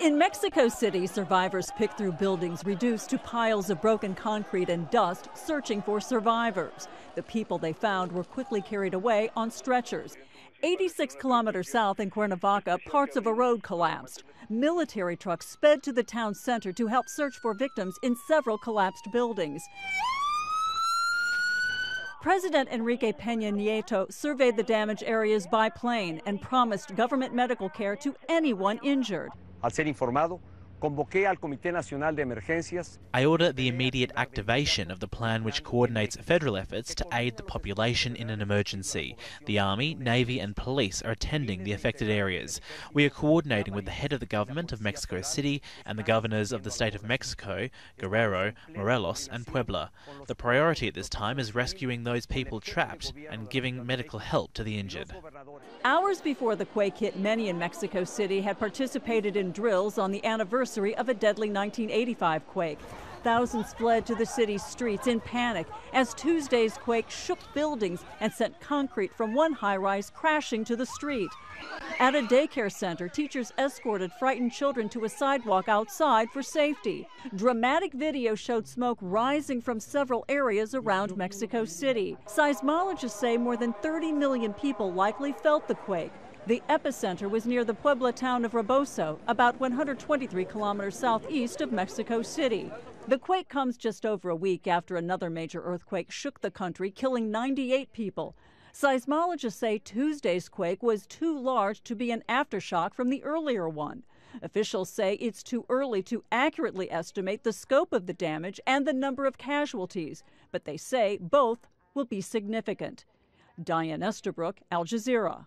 In Mexico City, survivors pick through buildings reduced to piles of broken concrete and dust, searching for survivors. The people they found were quickly carried away on stretchers. 86 kilometers south in Cuernavaca, parts of a road collapsed. Military trucks sped to the town center to help search for victims in several collapsed buildings. President Enrique Peña Nieto surveyed the damaged areas by plane and promised government medical care to anyone injured. Al ser informado, convoqué al Comité Nacional de Emergencias. I order the immediate activation of the plan which coordinates federal efforts to aid the population in an emergency. The Army, Navy, and police are attending the affected areas. We are coordinating with the head of the government of Mexico City and the governors of the state of Mexico, Guerrero, Morelos, and Puebla. The priority at this time is rescuing those people trapped and giving medical help to the injured. Hours before the quake hit, many in Mexico City had participated in drills on the anniversary of a deadly 1985 quake. Thousands fled to the city's streets in panic as Tuesday's quake shook buildings and sent concrete from one high rise crashing to the street. At a daycare center, teachers escorted frightened children to a sidewalk outside for safety. Dramatic video showed smoke rising from several areas around Mexico City. Seismologists say more than 30 million people likely felt the quake. The epicenter was near the Puebla town of Raboso, about 123 kilometers southeast of Mexico City. The quake comes just over a week after another major earthquake shook the country, killing 98 people. Seismologists say Tuesday's quake was too large to be an aftershock from the earlier one. Officials say it's too early to accurately estimate the scope of the damage and the number of casualties, but they say both will be significant. Diane Eastabrook, Al Jazeera.